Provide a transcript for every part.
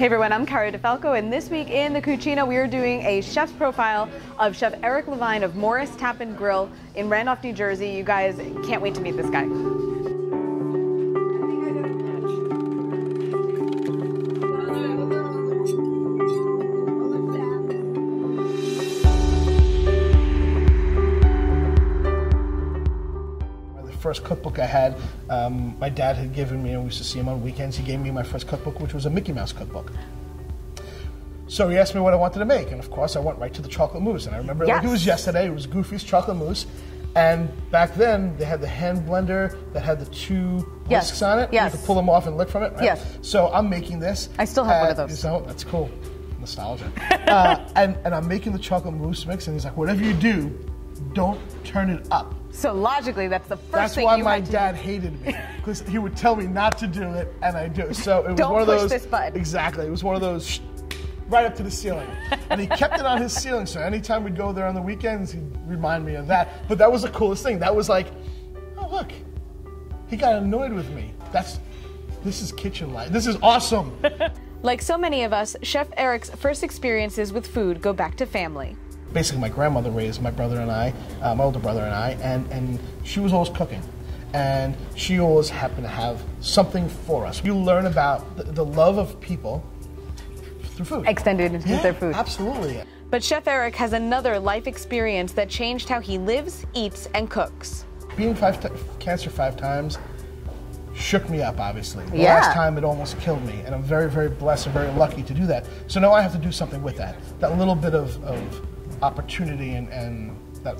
Hey everyone, I'm Cara Di Falco, and this week in the Cucina, we are doing a chef's profile of Chef Eric LeVine of Morris Tap and Grill in Randolph, New Jersey. You guys can't wait to meet this guy. First cookbook I had, um, my dad had given me, and we used to see him on weekends. He gave me my first cookbook, which was a Mickey Mouse cookbook. So he asked me what I wanted to make, and of course I went right to the chocolate mousse. And I remember yes. like it was yesterday. It was Goofy's chocolate mousse, and back then they had the hand blender that had the two yes. whisks on it. Yes. You could pull them off and lick from it. Right? Yes. So I'm making this. I still have one of those. So that's cool. Nostalgia. uh, and, and I'm making the chocolate mousse mix, and he's like, whatever you do, don't turn it up. So logically, that's the first that's thing why you my had to dad do. hated me because he would tell me not to do it, and I do. So it was Don't one of push those. this button. Exactly, it was one of those right up to the ceiling, and he kept it on his ceiling. So anytime we'd go there on the weekends, he'd remind me of that. But that was the coolest thing. That was like, oh look, he got annoyed with me. That's this is kitchen life. This is awesome. like so many of us, Chef Eric's first experiences with food go back to family basically my grandmother raised my brother and I, uh, my older brother and I, and, and she was always cooking. And she always happened to have something for us. You learn about the, the love of people through food. Extended into yeah, their food. Absolutely. But Chef Eric has another life experience that changed how he lives, eats, and cooks. Being five cancer five times shook me up, obviously. The yeah. last time it almost killed me, and I'm very, very blessed and very lucky to do that. So now I have to do something with that. That little bit of, of opportunity and, and that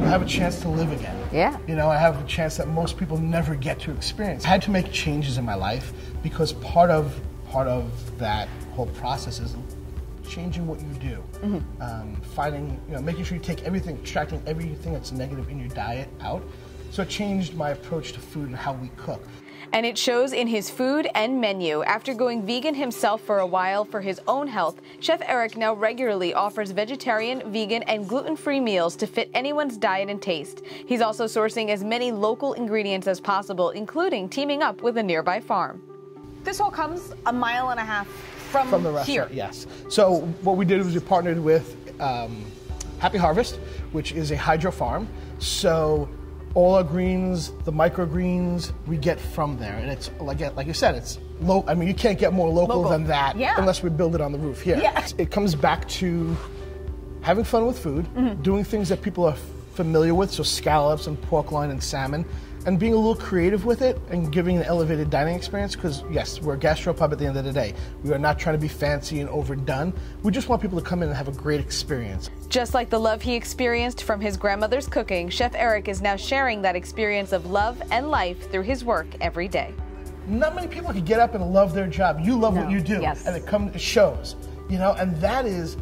I have a chance to live again. Yeah. You know, I have a chance that most people never get to experience. I had to make changes in my life because part of part of that whole process is changing what you do, mm-hmm. um, finding, you know, making sure you take everything, extracting everything that's negative in your diet out. So it changed my approach to food and how we cook. And it shows in his food and menu. After going vegan himself for a while for his own health, Chef Eric now regularly offers vegetarian, vegan, and gluten free meals to fit anyone's diet and taste. He's also sourcing as many local ingredients as possible, including teaming up with a nearby farm. This all comes a mile and a half from, from the restaurant, here. Yes. So what we did was we partnered with um, Happy Harvest, which is a hydro farm. So all our greens, the microgreens, we get from there, and it's like like you said, it's low. I mean, you can't get more local, local. than that yeah. unless we build it on the roof here. Yeah. It comes back to having fun with food, mm-hmm. doing things that people are familiar with, so scallops and pork loin and salmon, and being a little creative with it and giving an elevated dining experience because yes we're a gastropub at the end of the day. We are not trying to be fancy and overdone. We just want people to come in and have a great experience. Just like the love he experienced from his grandmother's cooking chef eric is now sharing that experience of love and life through his work every day. Not many people can get up and love their job. You love no. what you do yes. and it comes it shows you know and that is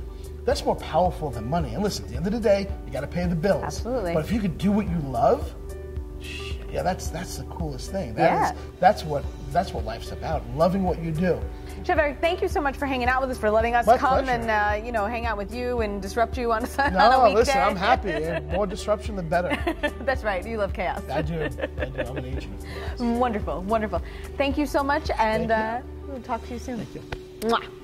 that's more powerful than money. And listen at the end of the day you got to pay the bills. Absolutely. But if you could do what you love yeah, that's that's the coolest thing. That yeah. Is, that's what that's what life's about. Loving what you do. Chef Eric, thank you so much for hanging out with us, for letting us My come pleasure. and uh, you know hang out with you and disrupt you on a, no, on a weekday. listen, I'm happy. And more disruption, the better. that's right. You love chaos. I do. I do. I'm an agent. Wonderful, wonderful. Thank you so much, and uh, we'll talk to you soon. Thank you. Mwah.